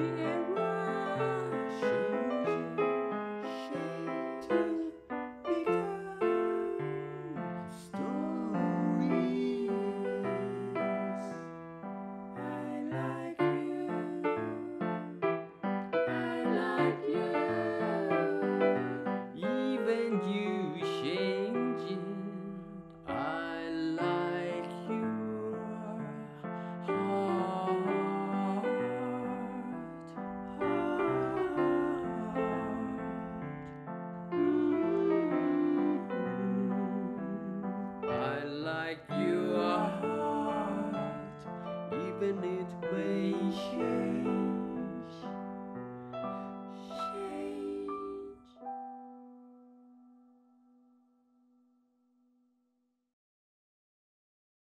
the end. I like you.